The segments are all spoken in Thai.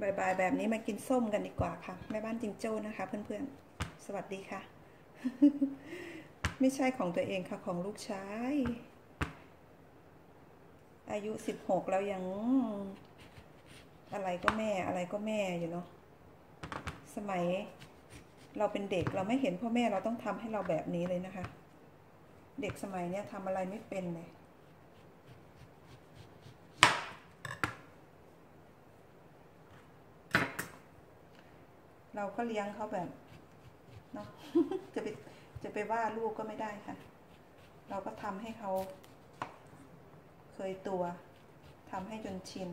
บ่ายๆแบบนี้มากินส้มกันดีกว่าค่ะ แม่บ้านจิงโจ้นะคะ เพื่อนๆ สวัสดีค่ะ ไม่ใช่ของตัวเองค่ะของลูกชาย อายุสิบหกแล้วยัง อะไรก็แม่อะไรก็แม่อยู่เนาะสมัยเราเป็นเด็กเราไม่เห็นพ่อแม่เราต้องทำให้เราแบบนี้เลยนะคะ เด็กสมัยเนี้ยทำอะไรไม่เป็นเลย เราก็เลี้ยงเขาแบบเนาะจะไปจะไปว่าลูกก็ไม่ได้ค่ะ เราก็ทำให้เขาเคยตัวทำให้จนชิน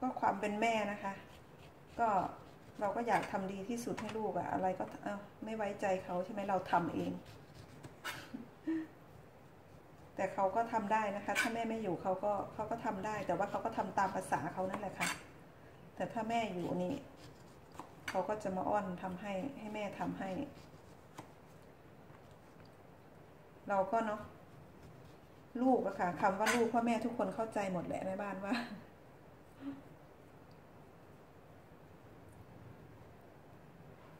ก็ความเป็นแม่นะคะ ก็เราก็อยากทำดีที่สุดให้ลูกอะอะไรก็เอาไม่ไว้ใจเขาใช่ไหมเราทำเอง แต่เขาก็ทำได้นะคะ ถ้าแม่ไม่อยู่เขาก็เขาก็ทำได้ แต่ว่าเขาก็ทำตามภาษาเขานั่นแหละค่ะ แต่ถ้าแม่อยู่นี่ เขาก็จะมาอ้อนทำให้ให้แม่ทำให้ เราก็เนาะลูกอะค่ะคำว่าลูกพ่อแม่ทุกคนเข้าใจหมดแหละในบ้านว่า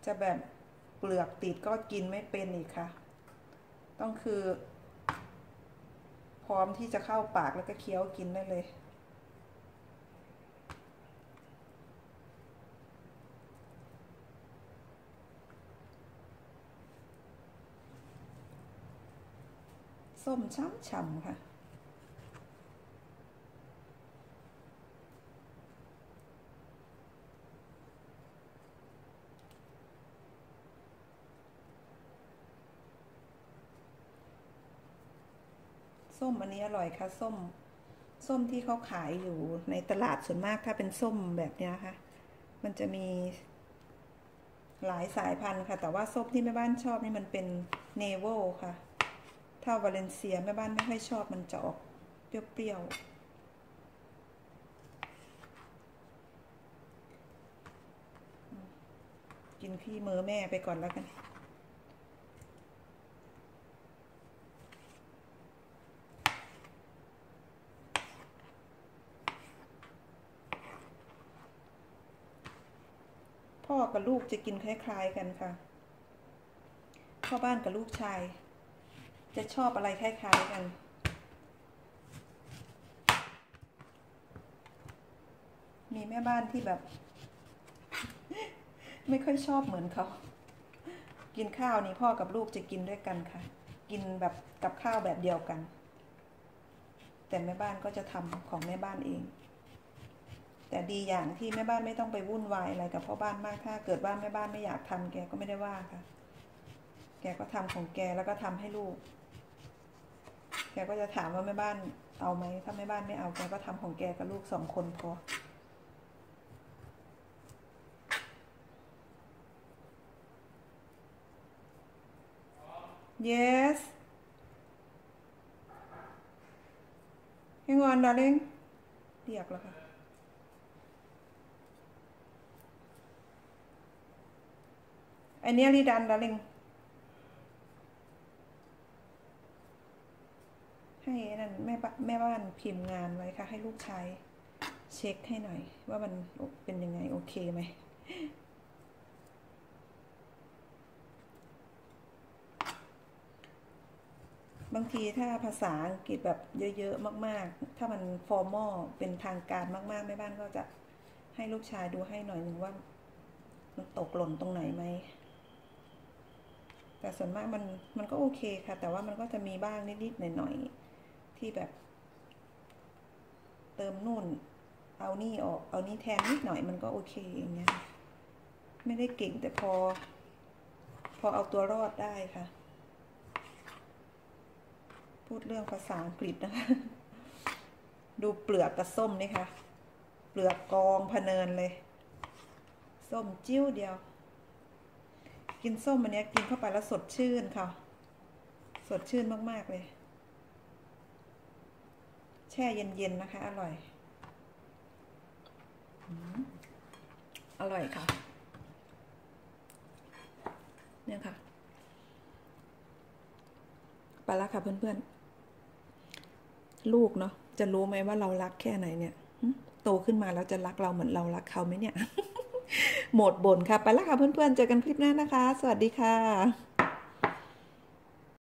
จะแบบเปลือกติดก็กินไม่เป็นอีกค่ะ ต้องคือ พร้อมที่จะเข้าปากแล้วก็เคี้ยวกินได้เลย ส้มช้ำๆค่ะ ส้มอันนี้อร่อยค่ะ ส้ม ส้มที่เขาขายอยู่ในตลาดส่วนมากถ้าเป็นส้มแบบนี้ค่ะมันจะมีหลายสายพันธุ์ค่ะ แต่ว่าส้มที่แม่บ้านชอบนี่มันเป็นเนเวลค่ะ ถ้าวาเลนเซียแม่บ้านไม่ค่อยชอบมันจะออกเปรี้ยวๆกินขี้มือแม่ไปก่อนแล้วกัน พ่อกับลูกจะกินคล้าย ๆ กันค่ะ พ่อบ้านกับลูกชาย จะชอบอะไรคล้ายๆกัน มีแม่บ้านที่แบบ ไม่ค่อยชอบเหมือนเขา กินข้าวนี่พ่อกับลูกจะกินด้วยกันค่ะ กินแบบกับข้าวแบบเดียวกัน แต่แม่บ้านก็จะทำของแม่บ้านเองแต่ดีอย่างที่แม่บ้านไม่ต้องไปวุ่นวายอะไรกับพ่อบ้านมาก ถ้าเกิดว่าแม่บ้านไม่อยากทำแกก็ไม่ได้ว่าค่ะ แกก็ทำของแกแล้วก็ทำให้ลูก แกก็จะถามว่าแม่บ้านเอาไหม ถ้าแม่บ้านไม่เอาแกก็ทำของแกกับลูกสองคนพอ yes hang on darling เรียกแล้วค่ะ I nearly done darling ให้นั่น แม่บ้านแม่บ้านพิมพ์งานไว้ค่ะ ให้ลูกชายเช็คให้หน่อย ว่ามันเป็นยังไงโอเคไหมบางทีถ้าภาษาอังกฤษแบบเยอะๆมากๆ ถ้ามันฟอร์มอลเป็นทางการมากๆแม่บ้านก็จะให้ลูกชายดูให้หน่อยหนึ่งว่ามันตกหล่นตรงไหนไหม แต่ส่วนมากมันมันก็โอเคค่ะ แต่ว่ามันก็จะมีบ้างนิดๆหน่อยๆ ที่แบบ เติมนู่น เอานี่ออก เอานี่แทนนิดหน่อยมันก็โอเคอย่างเงี้ยไม่ได้เก่งแต่พอ พอเอาตัวรอดได้ค่ะ พูดเรื่องภาษาอังกฤษนะคะ ดูเปลือกกับส้มนี่ค่ะ เปลือกกองพเนินเลย ส้มจิ้วเดียว กินส้มอันนี้กินเข้าไปแล้วสดชื่นค่ะ สดชื่นมาก ๆ เลย แช่เย็นๆนะคะ อร่อยอร่อยค่ะ เนี่ยค่ะ ไปแล้วค่ะเพื่อนๆ ลูกเนาะจะรู้ไหมว่าเรารักแค่ไหนเนี่ยโตขึ้นมาแล้วจะรักเราเหมือนเรารักเขาไหมเนี่ย หมดบ่นค่ะ ไปแล้วค่ะเพื่อนๆ เจอกันคลิปหน้านะคะ สวัสดีค่ะ